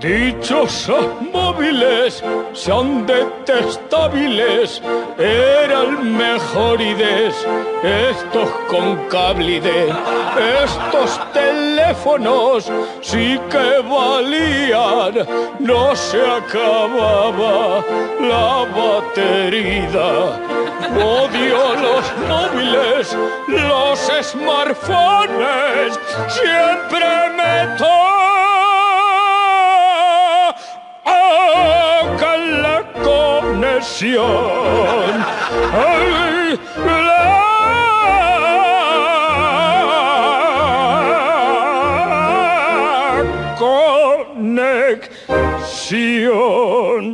Dichosos móviles son detestables, eran mejorides estos con cablide, estos teléfonos sí que valían, no se acababa la batería. Odio los móviles, los smartphones, siempre me la conexión.